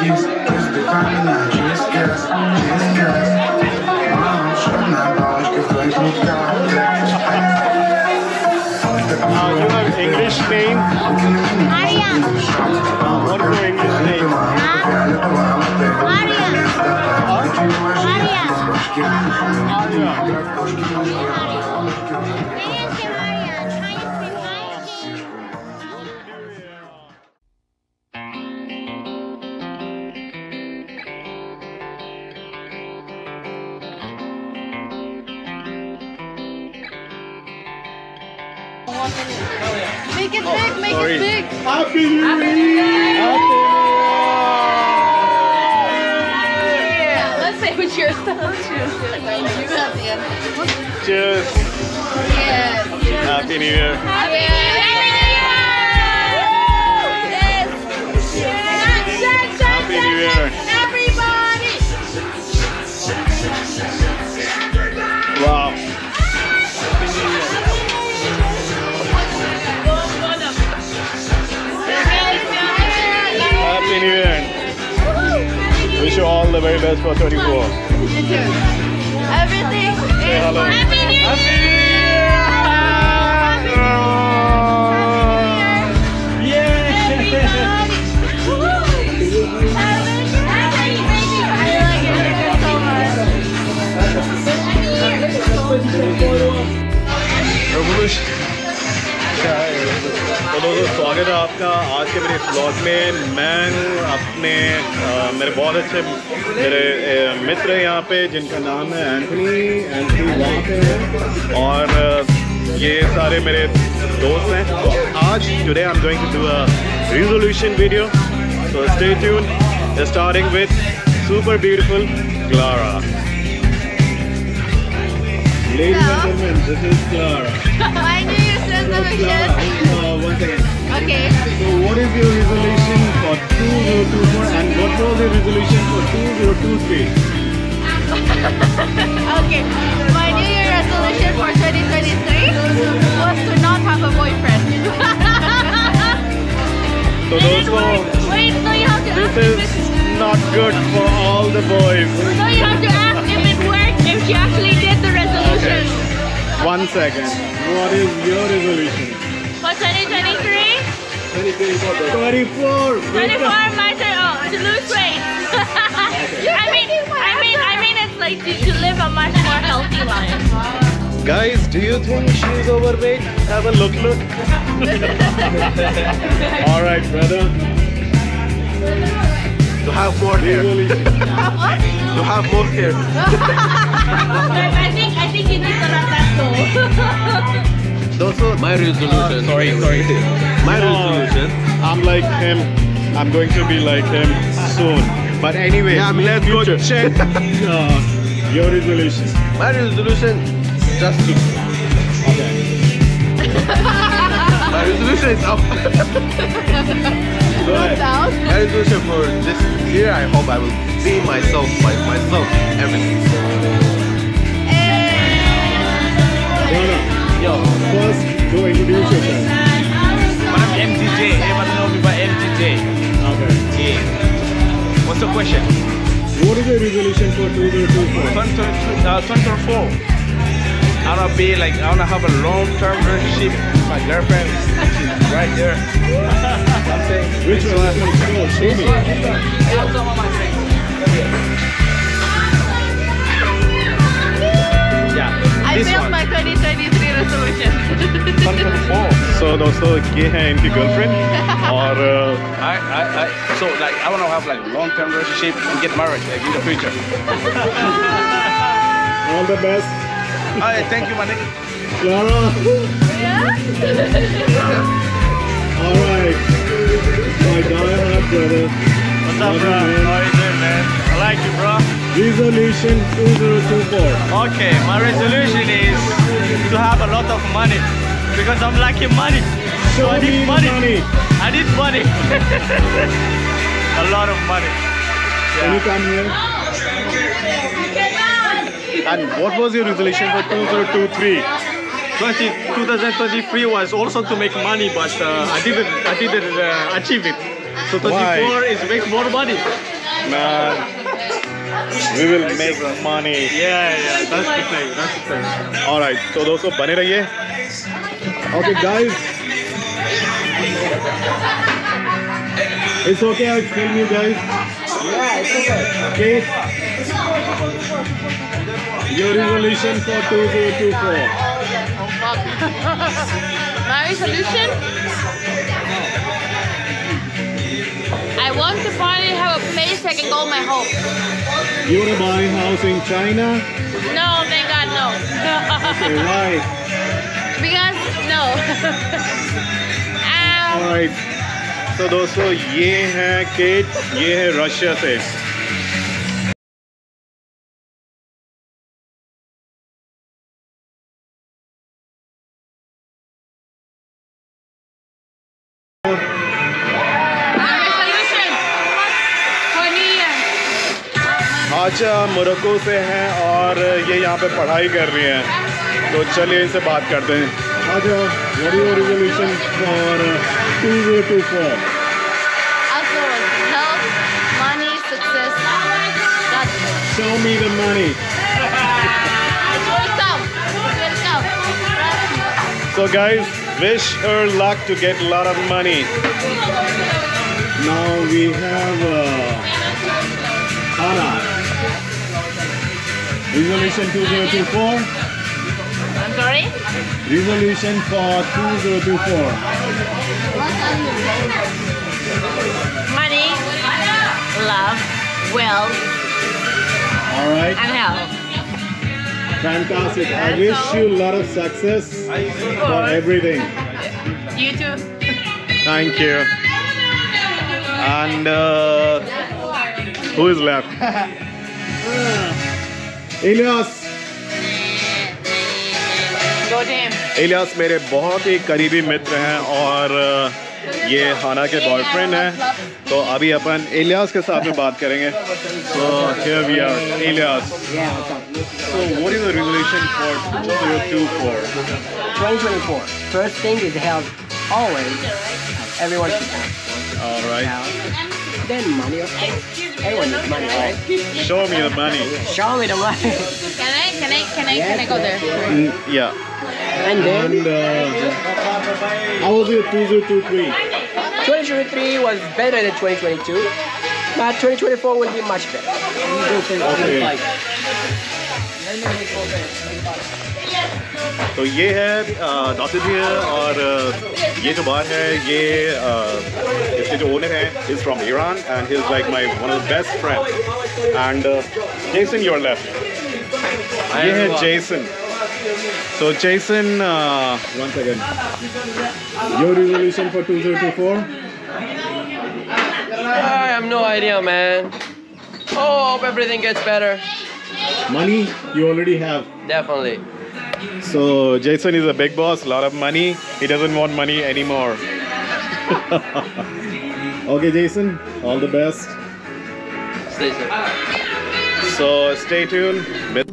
kiss, kiss the kiss, kiss, kiss, kiss. Mi Uh, you have English name? Arya. What is your English name? Arya. Arya. Arya. Maybe Arya. Big. Happy New Year! Yeah, let's say with yours. Cheers. You have the end. Cheers! Yes. Happy New Year! Happy New Year! The very best for 24. You too. Everything is hello. Happy New Year! Everybody! Woo! Happy baby! I like it so Revolution. दोस्तों स्वागत है आपका आज के मेरे blog में मैं अपने अ, मेरे बहुत अच्छे मेरे अ, मित्र हैं यहाँ पे जिनका नाम है एंथनी एंथनी वहाँ पे है और ये सारे मेरे दोस्त हैं तो आज today I am going to do a resolution video so stay tune starting with super beautiful Clara Ladies and gentlemen, this is Clara. Resolution. Uh, once again. Okay. So what is your resolution for 2024 and what was your resolution for 2023? Okay. My New Year resolution for 2023 was to not have a boyfriend. So those were, Wait, so you have to this is not good for all the boys. So you have to ask One second. What is your resolution? For 2023, 24. 24 my turn, oh, to lose weight. I mean, I mean, I mean, it's like to, to live a much more healthy life. Guys, do you think she's overweight? Have a look, look. all right, brother. To have more hair. To have more hair. I think, I think you need to let that go. Also, my resolution. sorry, sorry. My No. resolution. I'm like him. I'm going to be like him soon. But anyway, Yeah, me let's go future. check uh, your resolution. My resolution. Just to. Okay. My resolution is up. Go ahead. Down. My resolution for this year, I hope I will be myself, by myself, everything. Yo, First, go introduce yourself. My name MTJ. Everyone know me by MTJ. Okay. Yeah. What's the question? What is your resolution for 2024? 2022, uh, 2024. I wanna be like I wanna have a long-term relationship with my girlfriend. She's right there. Which one? Show, show me. Yeah. so gay hai inki girlfriend or uh, I, I, I so like I want to have like long term relationship and get married like in the future. All the best. All right, thank you, my nigga. Clara. Yeah. All right, my diehard brother. What's up, bro? Man. How you doing, man? I like you, bro. Resolution 2024. Okay, my resolution is to have a lot of money because I'm lacking money. Show I me need the money. money. I need money. a lot of money. Can you come here? And what was your resolution for 2023? 20, 2023 was also to make money, but uh, I didn't, I didn't uh, achieve it. So 34 is make more money. Man, we will make money. Yeah, yeah, that's the thing. That's the thing. All right, तो दोस्तों बने रहिए. Okay, guys. It's okay. I'll film you guys. Yeah, it's okay. Okay. Your resolution for 2024. My resolution? I want to finally have a place I can call my home. You want to buy a house in China? No, thank God, no. Okay, why? because no. Alright. तो दोस्तों ये है cat ये है Russia से. आचा Morocco से हैं और ये यहाँ पे पढ़ाई कर रही हैं तो चलिए इनसे बात करते हैं आजा what is your three ripple for Outdoors, health, money, success, judgment. Show me the money. So guys, wish her luck to get a lot of money. Now we have uh, Anna. Resolution 2024 sorry? resolution for 2024 Money, love, wealth, all right and health. Fantastic. I wish you a lot of success for everything. You too. Thank you. And uh, who is left? Ilyas. Ilyas मेरे बहुत ही करीबी मित्र हैं और uh, ये हाना के boyfriend हैं तो अभी अपन इलियास के साथ में बात करेंगे तो here we are Ilyas? So what is the resolution for 2024? 2024. First thing is health. Always. Everyone should have All right. health. Then money, course. Everyone needs money, right? Show me the money. Show me the money. Can I, can I, can I, yes, can I go there? Mm, yeah. And then And uh, how was your 2023? 2023 was better than 2022. But 2024 will be much better. Okay. तो ये है doctor जी है और uh, ये जो बार है ये uh, इसके जो ओनर है is from Iran and he is like my one of the best friend and Jason your left ये है Jason so Jason, uh, once again, your resolution for 2024? I have no idea, man. Oh, hope everything gets better. Money you already have. Definitely. So Jason is a big boss, lot of money. He doesn't want money anymore. okay, Jason, all the best. Stay safe. So stay tuned.